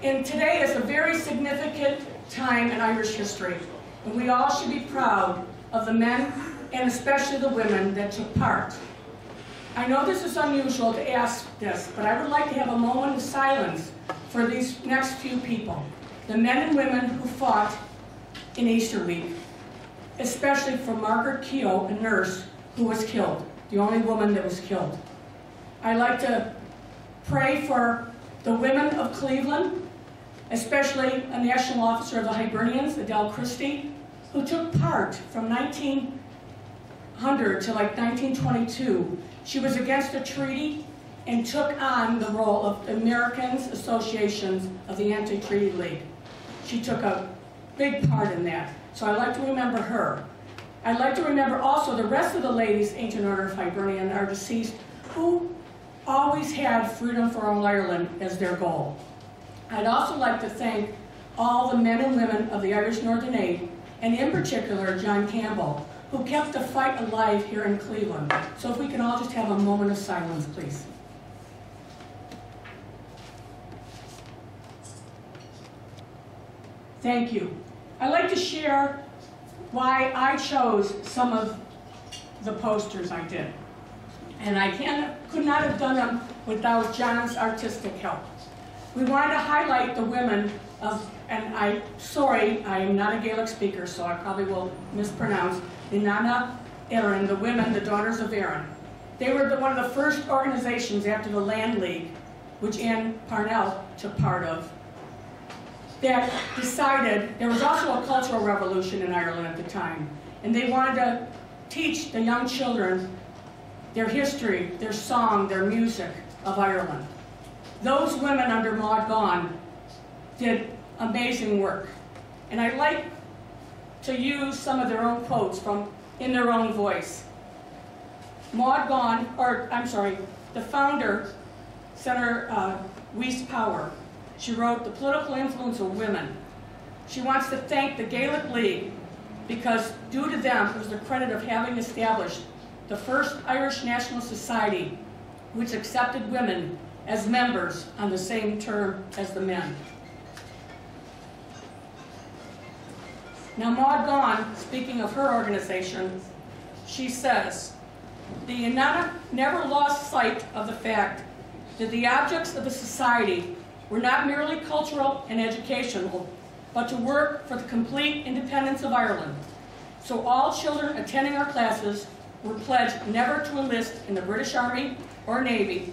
And today is a very significant time in Irish history, and we all should be proud of the men and especially the women that took part. I know this is unusual to ask this, but I would like to have a moment of silence for these next few people, the men and women who fought in Easter week, especially for Margaret Keogh, a nurse who was killed, the only woman that was killed. I'd like to pray for the women of Cleveland, especially a national officer of the Hibernians, Adele Christie, who took part from 1900 to like 1922. She was against a treaty and took on the role of Americans Associations of the Anti-Treaty League. She took a big part in that. So I'd like to remember her. I'd like to remember also the rest of the ladies, Ancient Order of Hibernian, are deceased, who always had freedom for all Ireland as their goal. I'd also like to thank all the men and women of the Irish Northern Aid, and in particular, John Campbell, who kept the fight alive here in Cleveland. So if we can all just have a moment of silence, please. Thank you. I'd like to share why I chose some of the posters I did. And I can, could not have done them without John's artistic help. We wanted to highlight the women of, and I, sorry, I am not a Gaelic speaker, so I probably will mispronounce, the Erin, the women, the daughters of Erin. They were the, one of the first organizations after the Land League, which Ann Parnell took part of, that decided, there was also a cultural revolution in Ireland at the time, and they wanted to teach the young children their history, their song, their music of Ireland. Those women under Maud Gonne did amazing work. And I'd like to use some of their own quotes from in their own voice. Maud Gonne, or I'm sorry, the founder, Senator uh, Wyse Power, she wrote The Political Influence of Women. She wants to thank the Gaelic League because due to them, was the credit of having established the first Irish National Society which accepted women as members on the same term as the men. Now Maud Gonne, speaking of her organization, she says, the Inanna never lost sight of the fact that the objects of the society were not merely cultural and educational, but to work for the complete independence of Ireland. So all children attending our classes were pledged never to enlist in the British Army or Navy.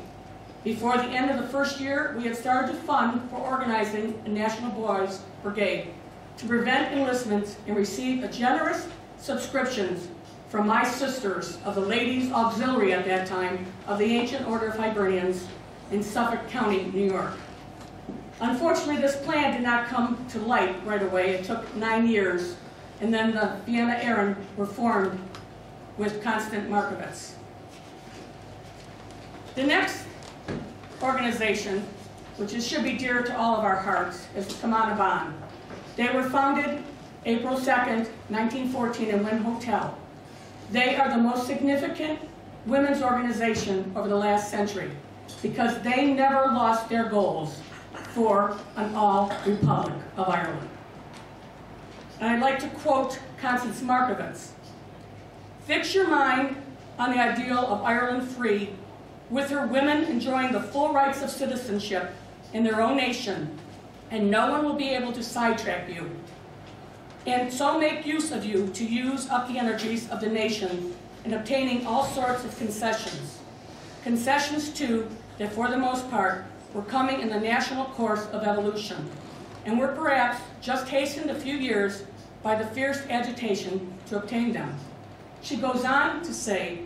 Before the end of the first year, we had started to fund for organizing a National Boys Brigade to prevent enlistments and receive a generous subscriptions from my sisters of the Ladies Auxiliary at that time of the Ancient Order of Hibernians in Suffolk County, New York. Unfortunately, this plan did not come to light right away. It took nine years, and then the Fianna Éireann were formed with Constance Markievicz. The next organization, which is, should be dear to all of our hearts, is the Cumann na mBan. They were founded April 2nd, 1914 in Wynn Hotel. They are the most significant women's organization over the last century because they never lost their goals for an all-republic of Ireland. And I'd like to quote Constance Markievicz. Fix your mind on the ideal of Ireland free, with her women enjoying the full rights of citizenship in their own nation, and no one will be able to sidetrack you. And so make use of you to use up the energies of the nation in obtaining all sorts of concessions. Concessions, too, that for the most part were coming in the national course of evolution, and were perhaps just hastened a few years by the fierce agitation to obtain them. She goes on to say,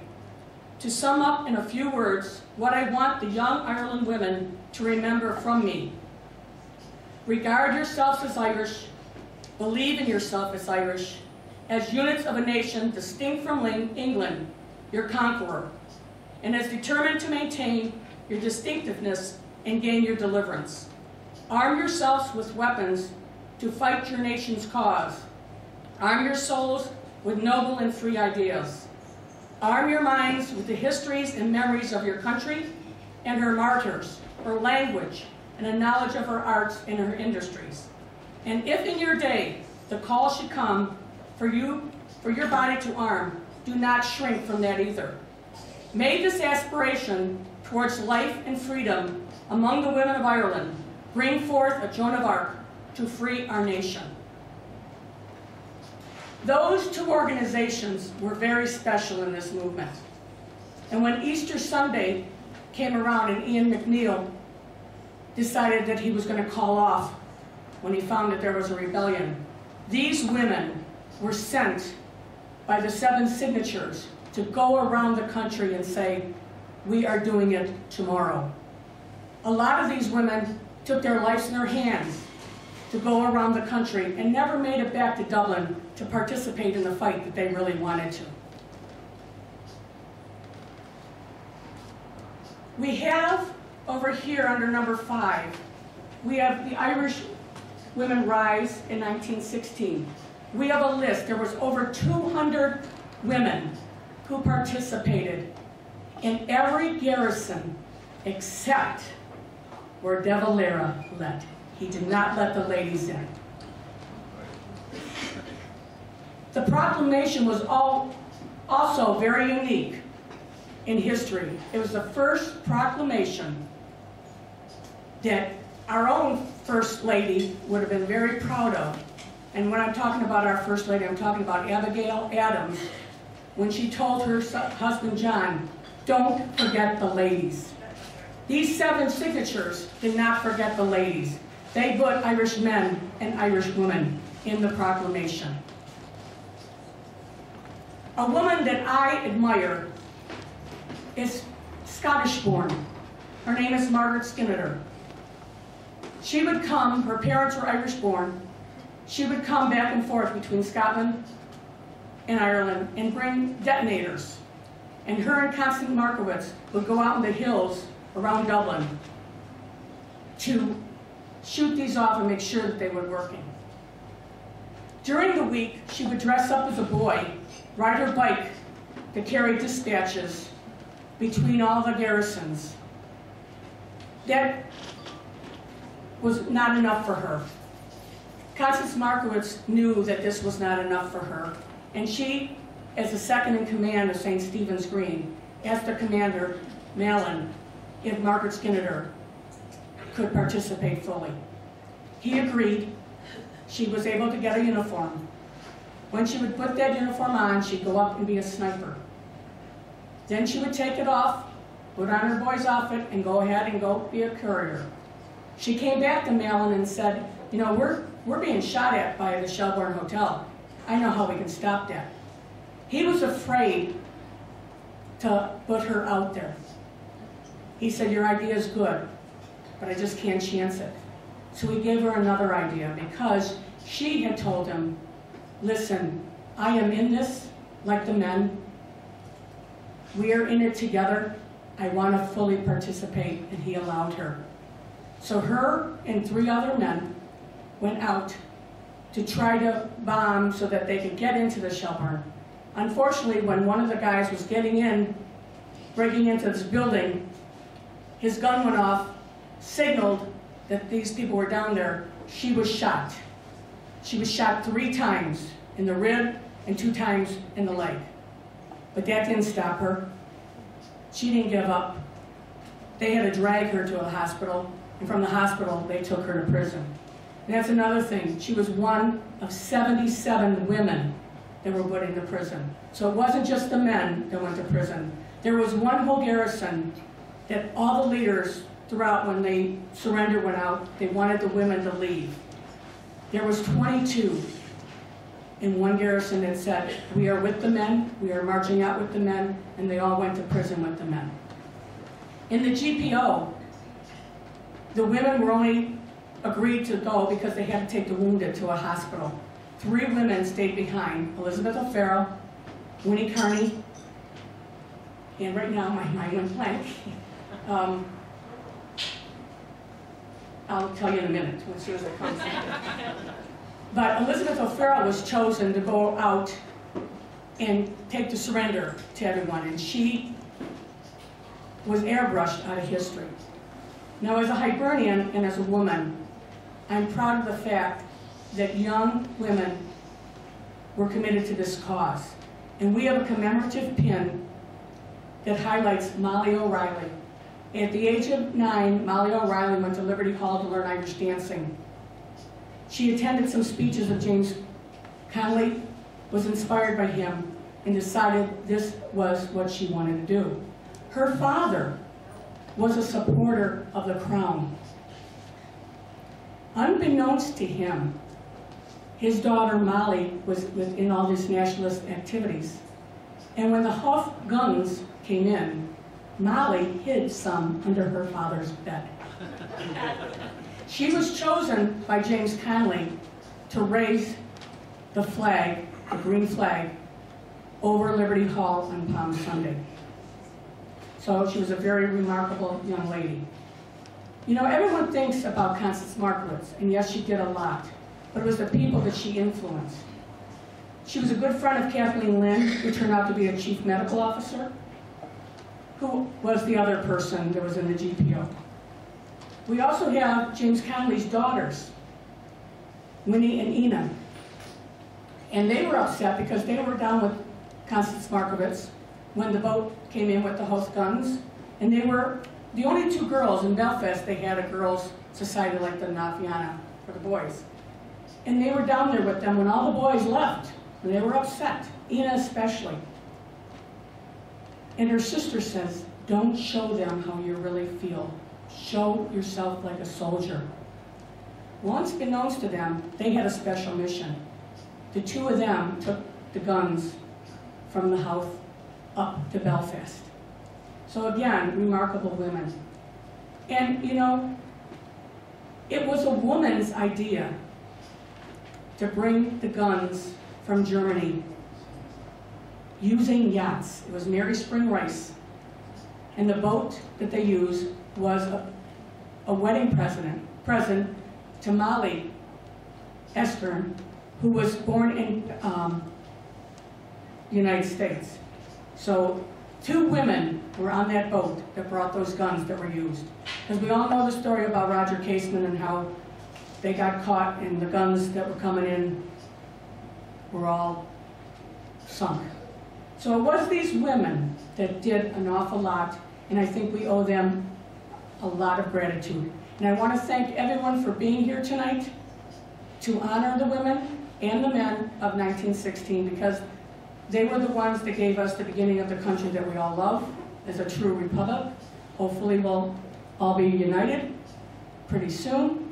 to sum up in a few words what I want the young Ireland women to remember from me. Regard yourselves as Irish, believe in yourself as Irish, as units of a nation distinct from England, your conqueror, and as determined to maintain your distinctiveness and gain your deliverance. Arm yourselves with weapons to fight your nation's cause. Arm your souls with noble and free ideas. Arm your minds with the histories and memories of your country and her martyrs, her language, and a knowledge of her arts and her industries. And if in your day the call should come for you, for your body to arm, do not shrink from that either. May this aspiration towards life and freedom among the women of Ireland bring forth a Joan of Arc to free our nation. Those two organizations were very special in this movement. And when Easter Sunday came around and Eoin MacNeill decided that he was going to call off when he found that there was a rebellion, these women were sent by the seven signatures to go around the country and say, we are doing it tomorrow. A lot of these women took their lives in their hands to go around the country and never made it back to Dublin to participate in the fight that they really wanted to. We have over here under number five, we have the Irish Women Rise in 1916. We have a list. There was over 200 women who participated in every garrison except where De Valera led. He did not let the ladies in. The proclamation was all, also very unique in history. It was the first proclamation that our own First Lady would have been very proud of. And when I'm talking about our First Lady, I'm talking about Abigail Adams, when she told her husband John, don't forget the ladies. These seven signatures did not forget the ladies. They put Irish men and Irish women in the proclamation. A woman that I admire is Scottish born. Her name is Margaret Skinner. She would come, her parents were Irish born, she would come back and forth between Scotland and Ireland and bring detonators. And her and Constance Markievicz would go out in the hills around Dublin to shoot these off and make sure that they were working. During the week, she would dress up as a boy, ride her bike to carry dispatches between all the garrisons. That was not enough for her. Constance Markowitz knew that this was not enough for her, and she, as the second in command of St. Stephen's Green, asked the commander, Mallin, if Margaret Skinner could participate fully. He agreed. She was able to get a uniform. When she would put that uniform on, she'd go up and be a sniper. Then she would take it off, put on her boy's outfit, and go ahead and go be a courier. She came back to Mallin and said, you know, we're, we're being shot at by the Shelbourne Hotel. I know how we can stop that. He was afraid to put her out there. He said, your idea is good, but I just can't chance it. So he gave her another idea because she had told him, listen, I am in this like the men. We are in it together. I want to fully participate, and he allowed her. So her and three other men went out to try to bomb so that they could get into the Shelbourne. Unfortunately, when one of the guys was getting in, breaking into this building, his gun went off, signaled that these people were down there. She was shot. She was shot three times in the rib and two times in the leg. But that didn't stop her. She didn't give up. They had to drag her to a hospital, and from the hospital, they took her to prison. And that's another thing. She was one of 77 women that were put into prison. So it wasn't just the men that went to prison. There was one whole garrison that all the leaders throughout when they surrender went out, they wanted the women to leave. There was 22 in one garrison that said, we are with the men, we are marching out with the men, and they all went to prison with the men. In the GPO, the women were only agreed to go because they had to take the wounded to a hospital. Three women stayed behind, Elizabeth O'Farrell, Winnie Carney, and right now my mind went blank. Um, I'll tell you in a minute, as soon as it comes. but Elizabeth O'Farrell was chosen to go out and take the surrender to everyone, and she was airbrushed out of history. Now, as a Hibernian and as a woman, I'm proud of the fact that young women were committed to this cause. And we have a commemorative pin that highlights Molly O'Reilly. At the age of nine, Molly O'Reilly went to Liberty Hall to learn Irish dancing. She attended some speeches of James Connolly, was inspired by him, and decided this was what she wanted to do. Her father was a supporter of the crown. Unbeknownst to him, his daughter Molly was in all these nationalist activities. And when the Howth guns came in, Molly hid some under her father's bed. She was chosen by James Connolly to raise the flag, the green flag, over Liberty Hall on Palm Sunday. So she was a very remarkable young lady. You know, everyone thinks about Constance Markowitz, and yes, she did a lot, but it was the people that she influenced. She was a good friend of Kathleen Lynn, who turned out to be a chief medical officer, who was the other person that was in the GPO. We also have James Connolly's daughters, Winnie and Ina. And they were upset because they were down with Constance Markowitz when the boat came in with the Howth guns. And they were the only two girls in Belfast, they had a girls' society like the Na Fianna for the boys. And they were down there with them when all the boys left, and they were upset, Ina especially. And her sister says, don't show them how you really feel. Show yourself like a soldier. Once beknownst to them, they had a special mission. The two of them took the guns from the house up to Belfast. So again, remarkable women. And you know, it was a woman's idea to bring the guns from Germany using yachts. It was Mary Spring Rice. And the boat that they used was a, a wedding present, present to Molly Estern, who was born in um, United States. So two women were on that boat that brought those guns that were used. Because we all know the story about Roger Casement and how they got caught and the guns that were coming in were all sunk. So it was these women that did an awful lot, and I think we owe them a lot of gratitude. And I want to thank everyone for being here tonight to honor the women and the men of 1916 because they were the ones that gave us the beginning of the country that we all love as a true republic. Hopefully we'll all be united pretty soon.